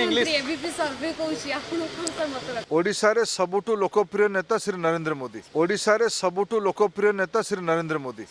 ABP सर्वे Cauchy आपण कोण sir मत रख ଓଡ଼ିଶାରେ ସବୁଠୁ ଲୋକପ୍ରିୟ ନେତା ଶ୍ରୀ ନରେନ୍ଦ୍ର ମୋଦି ଓଡ଼ିଶାରେ ସବୁଠୁ ଲୋକପ୍ରିୟ ନେତା ଶ୍ରୀ ନରେନ୍ଦ୍ର ମୋଦି